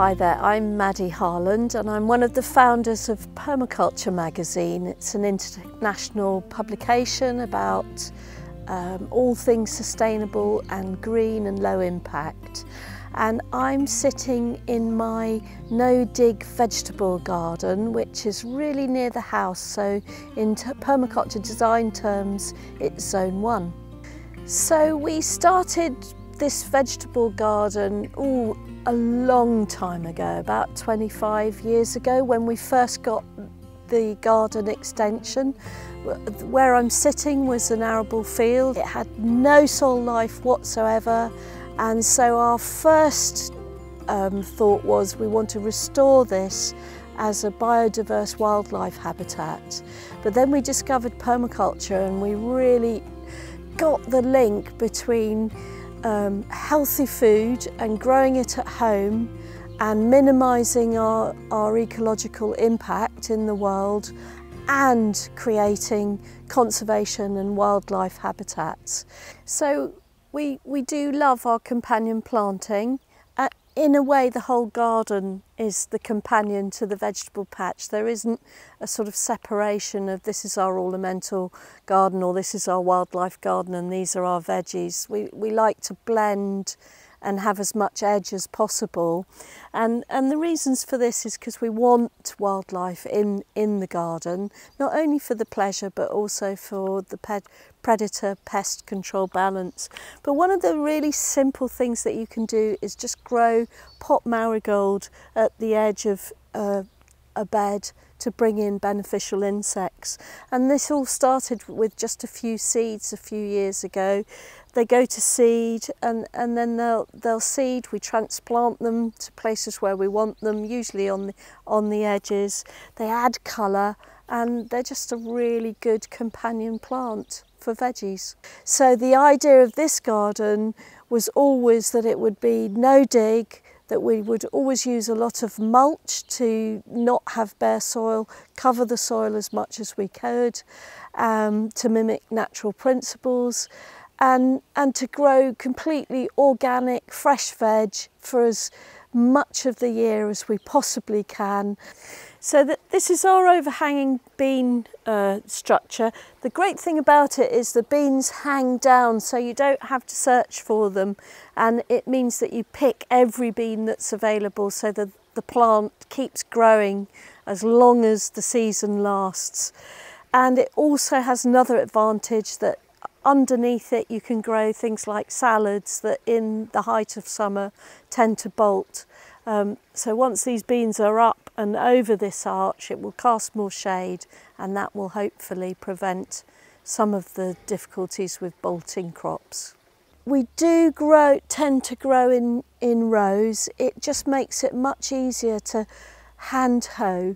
Hi there, I'm Maddy Harland and I'm one of the founders of Permaculture magazine. It's an international publication about um, all things sustainable and green and low impact. And I'm sitting in my no-dig vegetable garden, which is really near the house. So in permaculture design terms, it's zone one. So we started this vegetable garden ooh, a long time ago, about 25 years ago, when we first got the garden extension. Where I'm sitting was an arable field. It had no soil life whatsoever. And so our first um, thought was we want to restore this as a biodiverse wildlife habitat. But then we discovered permaculture and we really got the link between um, healthy food and growing it at home and minimising our, our ecological impact in the world and creating conservation and wildlife habitats. So we, we do love our companion planting in a way, the whole garden is the companion to the vegetable patch. There isn't a sort of separation of this is our ornamental garden or this is our wildlife garden and these are our veggies. We, we like to blend and have as much edge as possible. And, and the reasons for this is because we want wildlife in, in the garden, not only for the pleasure, but also for the ped, predator pest control balance. But one of the really simple things that you can do is just grow pot marigold at the edge of uh, a bed to bring in beneficial insects. And this all started with just a few seeds a few years ago. They go to seed and, and then they'll, they'll seed. We transplant them to places where we want them, usually on the, on the edges. They add colour and they're just a really good companion plant for veggies. So the idea of this garden was always that it would be no dig, that we would always use a lot of mulch to not have bare soil, cover the soil as much as we could um, to mimic natural principles and, and to grow completely organic, fresh veg for as much of the year as we possibly can. So this is our overhanging bean uh, structure. The great thing about it is the beans hang down so you don't have to search for them and it means that you pick every bean that's available so that the plant keeps growing as long as the season lasts. And it also has another advantage that underneath it you can grow things like salads that in the height of summer tend to bolt. Um, so once these beans are up and over this arch, it will cast more shade and that will hopefully prevent some of the difficulties with bolting crops. We do grow, tend to grow in, in rows. It just makes it much easier to hand hoe.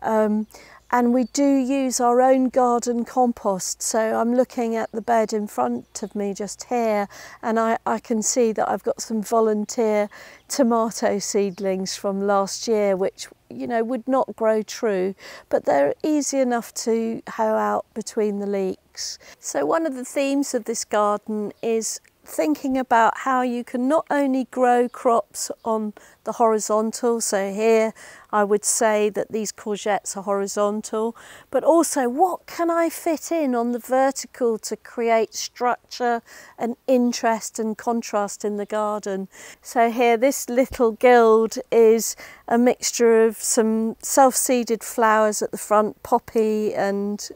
Um, and we do use our own garden compost. So I'm looking at the bed in front of me just here and I, I can see that I've got some volunteer tomato seedlings from last year which you know would not grow true but they're easy enough to hoe out between the leeks. So one of the themes of this garden is thinking about how you can not only grow crops on the horizontal, so here I would say that these courgettes are horizontal, but also what can I fit in on the vertical to create structure and interest and contrast in the garden. So here this little guild is a mixture of some self-seeded flowers at the front, poppy and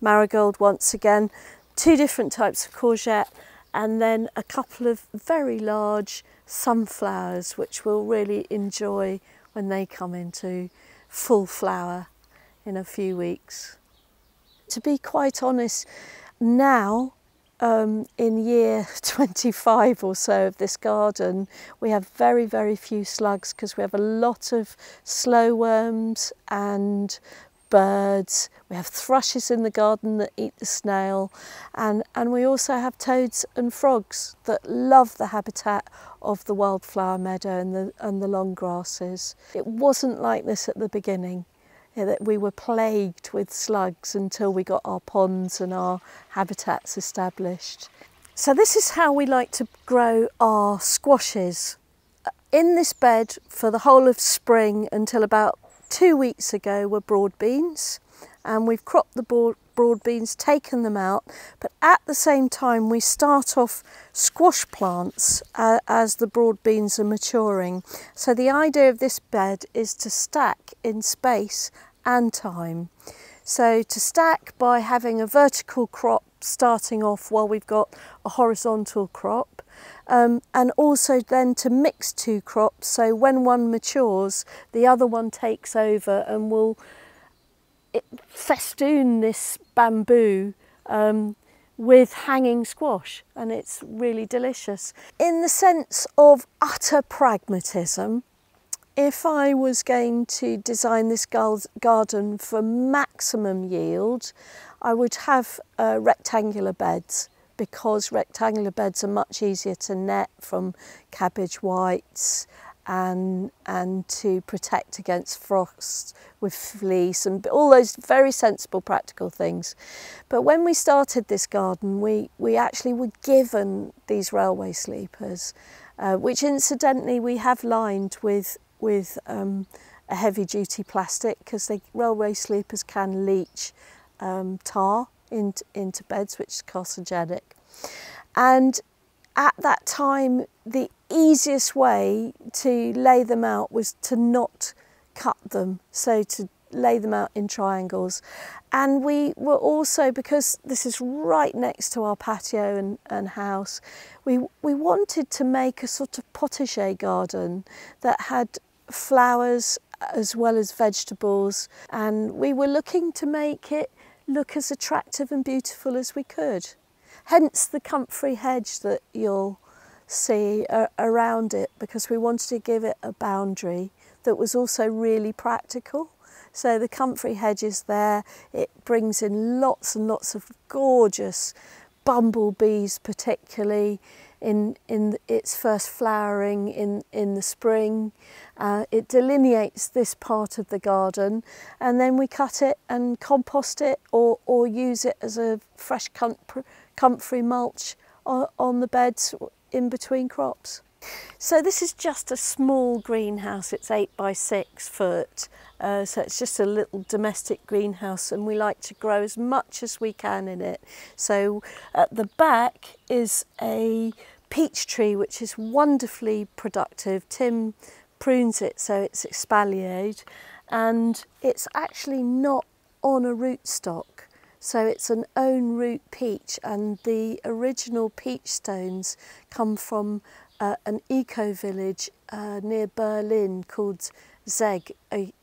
marigold once again, two different types of courgette and then a couple of very large sunflowers which we'll really enjoy when they come into full flower in a few weeks. To be quite honest, now um, in year 25 or so of this garden, we have very, very few slugs because we have a lot of slow worms and birds, we have thrushes in the garden that eat the snail, and, and we also have toads and frogs that love the habitat of the wildflower meadow and the, and the long grasses. It wasn't like this at the beginning, eh, that we were plagued with slugs until we got our ponds and our habitats established. So this is how we like to grow our squashes uh, in this bed for the whole of spring until about two weeks ago were broad beans and we've cropped the broad, broad beans, taken them out, but at the same time we start off squash plants uh, as the broad beans are maturing. So the idea of this bed is to stack in space and time. So to stack by having a vertical crop starting off while we've got a horizontal crop um, and also then to mix two crops so when one matures the other one takes over and will festoon this bamboo um, with hanging squash and it's really delicious. In the sense of utter pragmatism, if I was going to design this garden for maximum yield, I would have uh, rectangular beds because rectangular beds are much easier to net from cabbage whites and, and to protect against frost with fleece and all those very sensible practical things. But when we started this garden, we, we actually were given these railway sleepers, uh, which incidentally we have lined with, with um, a heavy duty plastic because the railway sleepers can leach um, tar into, into beds, which is carcinogenic. And at that time, the easiest way to lay them out was to not cut them, so to lay them out in triangles. And we were also, because this is right next to our patio and, and house, we, we wanted to make a sort of potager garden that had flowers as well as vegetables. And we were looking to make it look as attractive and beautiful as we could. Hence the comfrey hedge that you'll see around it because we wanted to give it a boundary that was also really practical. So the comfrey hedge is there, it brings in lots and lots of gorgeous bumblebees particularly in, in its first flowering in, in the spring. Uh, it delineates this part of the garden and then we cut it and compost it or, or use it as a fresh comfrey mulch on the beds in between crops. So this is just a small greenhouse, it's eight by six foot, uh, so it's just a little domestic greenhouse and we like to grow as much as we can in it. So at the back is a peach tree which is wonderfully productive. Tim prunes it so it's espaliered and it's actually not on a rootstock. So it's an own root peach and the original peach stones come from uh, an eco village uh, near Berlin called ZEGG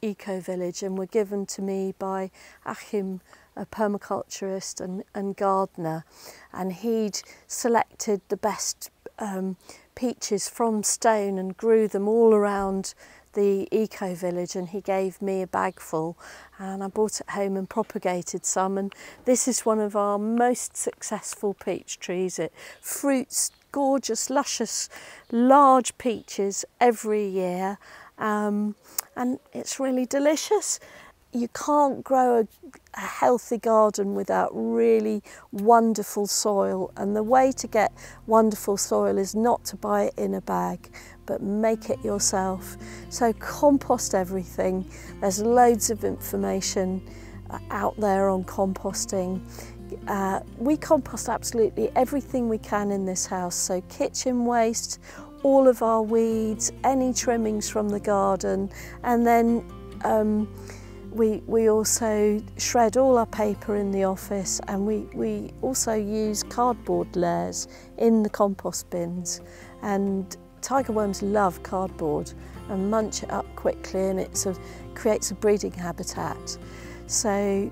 Eco Village and were given to me by Achim, a permaculturist and, and gardener. And he'd selected the best um, peaches from stone and grew them all around the eco village and he gave me a bag full and I brought it home and propagated some and this is one of our most successful peach trees. It fruits gorgeous, luscious, large peaches every year um, and it's really delicious. You can't grow a, a healthy garden without really wonderful soil and the way to get wonderful soil is not to buy it in a bag but make it yourself. So compost everything. There's loads of information uh, out there on composting. Uh, we compost absolutely everything we can in this house, so kitchen waste, all of our weeds, any trimmings from the garden, and then um, we, we also shred all our paper in the office and we, we also use cardboard layers in the compost bins and tiger worms love cardboard and munch it up quickly and it sort of creates a breeding habitat. So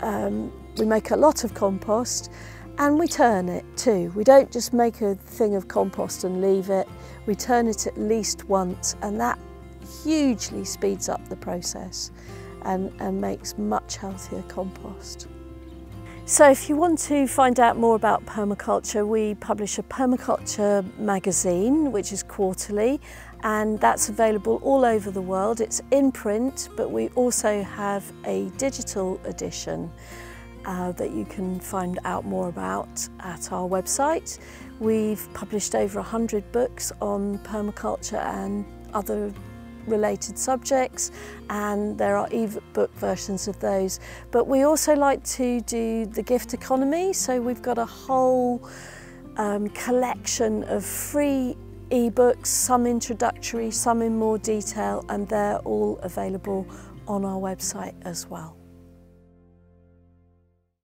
um, we make a lot of compost and we turn it too. We don't just make a thing of compost and leave it. We turn it at least once and that hugely speeds up the process and, and makes much healthier compost. So if you want to find out more about permaculture, we publish a permaculture magazine, which is quarterly, and that's available all over the world. It's in print, but we also have a digital edition. uh, that you can find out more about at our website. We've published over 100 books on permaculture and other related subjects and there are ebook versions of those. But we also like to do the gift economy, so we've got a whole um, collection of free ebooks, some introductory, some in more detail, and they're all available on our website as well.